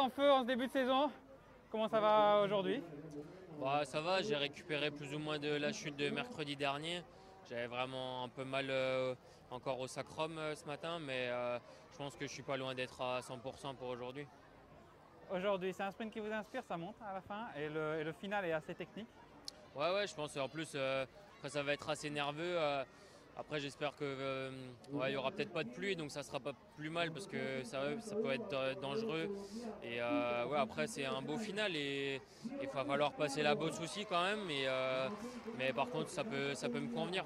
en feu en ce début de saison. Comment ça va aujourd'hui? Bah, Ça va, j'ai récupéré plus ou moins de la chute de mercredi dernier. J'avais vraiment un peu mal euh, encore au sacrum euh, ce matin, mais euh, je pense que je suis pas loin d'être à 100% pour aujourd'hui. Aujourd'hui, c'est un sprint qui vous inspire, ça monte à la fin et le, et le final est assez technique? Ouais, ouais, je pense en plus, après, ça va être assez nerveux. Après, j'espère qu'il euh, ouais, y aura peut-être pas de pluie, donc ça sera pas plus mal parce que ça, peut être euh, dangereux. Et euh, ouais, après, c'est un beau final et il va falloir passer la bosse aussi quand même. Mais, mais par contre, ça peut, ça peut me convenir.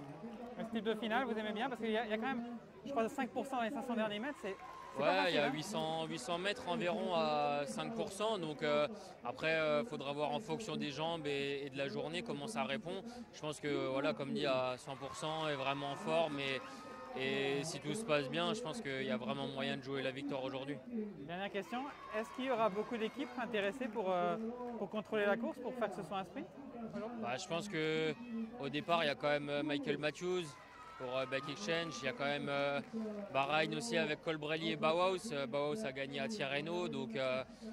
Ce type de finale, vous aimez bien parce qu'il y, y, a quand même, je crois, 5% dans les 500 derniers mètres. C'est Ouais, il y a 800, 800 mètres environ à 5%. Donc euh, après, il euh, faudra voir en fonction des jambes et, de la journée comment ça répond. Je pense que, voilà, comme dit, à 100% est vraiment en forme. Et, et si tout se passe bien, je pense qu'il y a vraiment moyen de jouer la victoire aujourd'hui. Dernière question, est-ce qu'il y aura beaucoup d'équipes intéressées pour, euh, pour contrôler la course, pour faire que ce soit un sprint? Bah, Je pense qu'au départ, il y a quand même Michael Matthews, pour euh, Back Exchange. Il y a quand même euh, Bahreïn aussi avec Colbrelli et Bauhaus. Euh, Bauhaus a gagné à Tirreno, donc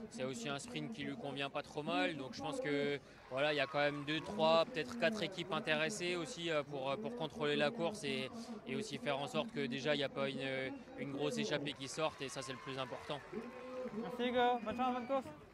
c'est aussi un sprint qui lui convient pas trop mal. Donc je pense que voilà, il y a quand même deux, trois, peut-être quatre équipes intéressées aussi pour, pour contrôler la course et, et aussi faire en sorte que déjà il n'y a pas une, une grosse échappée qui sorte et ça c'est le plus important. Merci Hugo, bonne chance, bonne course.